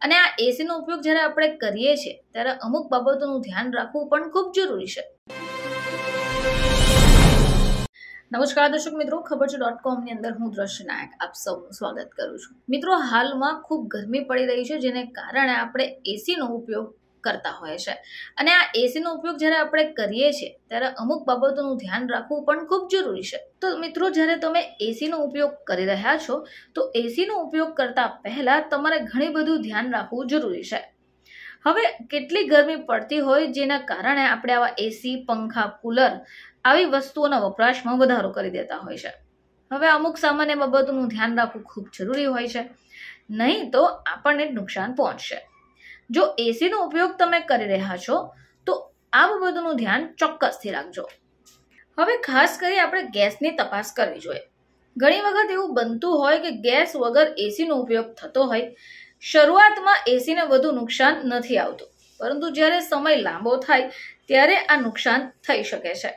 અને આ એસીનો ઉપયોગ જ્યારે આપણે કરીએ છીએ, ત્યારે અમુક બાબતોનું ધ્યાન રાખવું પણ ખૂબ જરૂરી છે. નમસ્કાર દર્શક મિત્રો, ખબર છે. ડોટ કોમની અંદર હું દ્રશ્ય નાયક આપ સૌનું સ્વાગત કરું છું. મિત્રો, હાલમાં ખૂબ ગરમી પડી રહી છે, જેને કારણે આપણે એસીનો ઉપયોગ કરતા હોય છે. અને આ એસીનો ઉપયોગ જ્યારે આપણે કરીએ છીએ, ત્યારે અમુક બાબતોનું ધ્યાન રાખવું પણ ખૂબ જરૂરી છે. તો મિત્રો, જ્યારે તમે એસીનો ઉપયોગ કરી રહ્યા છો, તો એસીનો ઉપયોગ કરતા પહેલાં તમારે ઘણી બધું ધ્યાન રાખવું જરૂરી છે. હવે કેટલી ગરમી પડતી હોય જેના કારણે આપણે આવા એસી પંખા, કુલર આવી વસ્તુઓના વપરાશમાં વધારો કરી દેતા હોય છે. હવે અમુક સામાન્ય બાબતોનું ધ્યાન રાખવું ખૂબ જરૂરી હોય છે. નહીં તો આપણને નુકસાન પહોંચશે. જો એસીનો ઉપયોગ તમે કરી રહ્યા છો, તો આ બાબતોનું ધ્યાન ચોક્કસથી રાખજો. હવે ખાસ કરી આપણે ગેસની તપાસ કરવી જોઈએ. ઘણી વખત એવું બનતું હોય કે ગેસ વગર એસીનો ઉપયોગ થતો હોય, શરૂઆતમાં એસીને વધુ નુકસાન નથી આવતું. પરંતુ જ્યારે સમય લાંબો થાય, ત્યારે આ નુકસાન થઈ શકે છે.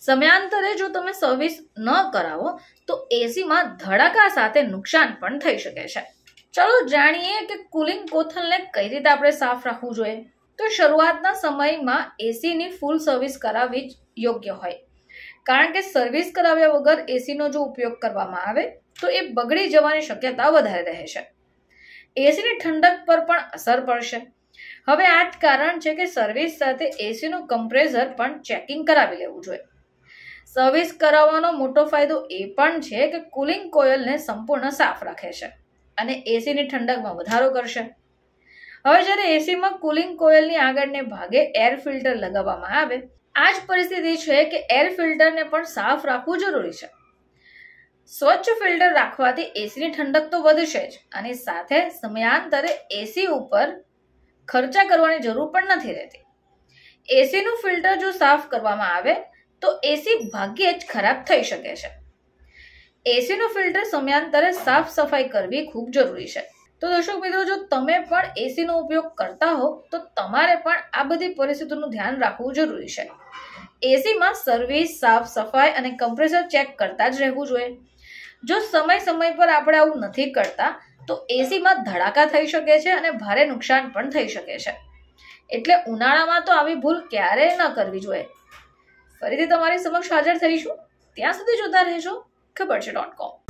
સમયાંતરે જો તમે સર્વિસ ન કરાવો, તો એસીમાં ધડાકા સાથે નુકસાન પણ થઈ શકે છે. ચલો જાણીએ કે કુલિંગ કોથલને કઈ રીતે આપણે સાફ રાખવું જોઈએ. તો શરૂઆતના સમયમાં એસીની ફૂલ સર્વિસ કરાવવી જ યોગ્ય હોય. કારણ કે સર્વિસ કરાવ્યા વગર એસીનો જો ઉપયોગ કરવામાં આવે, તો એ બગડી જવાની શક્યતા વધારે રહે છે. એસીની ઠંડક પર પણ અસર પડશે. હવે આ જ કારણ છે કે સર્વિસ સાથે એસીનું કમ્પ્રેસર પણ ચેકિંગ કરાવી લેવું જોઈએ. સર્વિસ કરાવવાનો મોટો ફાયદો એ પણ છે કે કુલિંગ કોયલને સંપૂર્ણ સાફ રાખે છે. અને એસીની ઠંડકમાં વધારો કરશે. હવે જ્યારે એસીમાં કુલિંગ કોયલની આગળને ભાગે એર ફિલ્ટર લગાવવામાં આવે, આ જ પરિસ્થિતિ છે કે એર ફિલ્ટરને પણ સાફ રાખવું જરૂરી છે. સ્વચ્છ ફિલ્ટર રાખવાથી એસીની ઠંડક તો વધશે જ અને સાથે સમયાંતરે એસી ઉપર ખર્ચા કરવાની જરૂર પણ નથી રહેતી. એસીનું ફિલ્ટર જો સાફ કરવામાં આવે, તો એસી ભાગ્યે જ ખરાબ થઈ શકે છે. એસીનું ફિલ્ટર સમયાંતરે સાફ સફાઈ કરવી ખૂબ જરૂરી છે. તો દર્શક મિત્રો, જો તમે પણ એસીનો ઉપયોગ કરતા હો, તો તમારે પણ આ બધી પરિસ્થિતિનું ધ્યાન રાખવું જરૂરી છે. એસીમાં સર્વિસ, સાફ સફાઈ અને કમ્પ્રેસર ચેક કરતા જ રહેવું જોઈએ. જો સમય સમય પર આપણે આવું નથી કરતા, તો એસીમાં ધડાકા થઈ શકે છે અને ભારે નુકસાન પણ થઈ શકે છે. એટલે ઉનાળામાં તો આવી ભૂલ ક્યારેય ન કરવી જોઈએ. ફરીથી તમારી સમક્ષ હાજર થઈશું. ત્યાં સુધી જોતા રહેજો. ખબર છે ડોટ કોમ